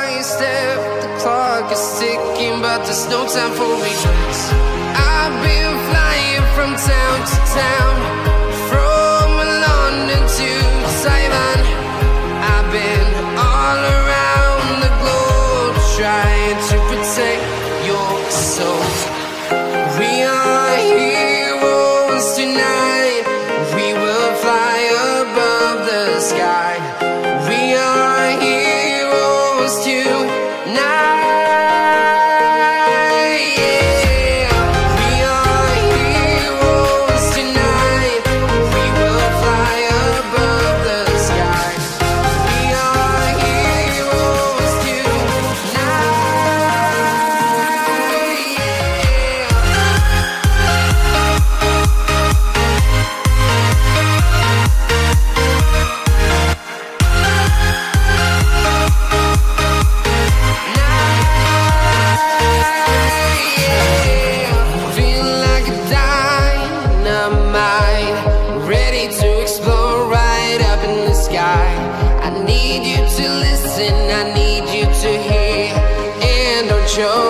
by step. The clock is ticking, but there's no time for regrets. I've been flying from town to town, from London to Taiwan. I've been all around the globe trying to protect your soul. to hear. And don't show